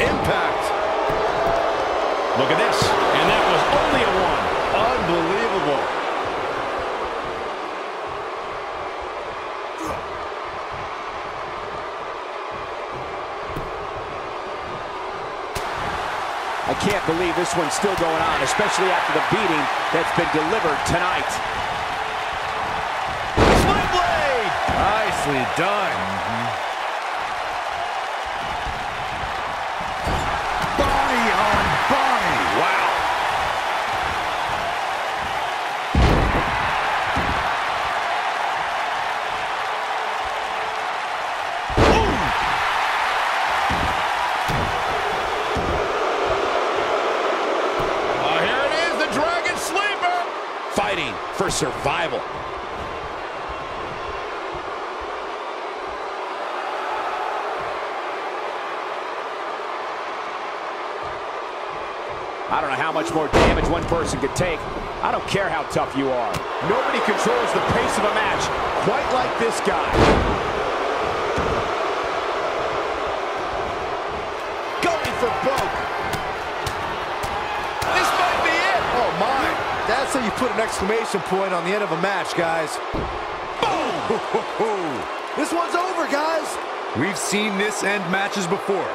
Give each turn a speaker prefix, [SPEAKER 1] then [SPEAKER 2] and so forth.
[SPEAKER 1] impact.
[SPEAKER 2] Look at this. And that was only a one.
[SPEAKER 1] Unbelievable.
[SPEAKER 3] I can't believe this one's still going on, especially after the beating that's been delivered tonight.
[SPEAKER 1] Sling blade! Nicely done. Body
[SPEAKER 2] for survival.
[SPEAKER 3] I don't know how much more damage one person could take. I don't care how tough you are. Nobody controls the pace of a match quite like this guy.
[SPEAKER 1] Going for broke. That's how you put an exclamation point on the end of a match, guys. Boom! This one's over, guys.
[SPEAKER 4] We've seen this end matches before,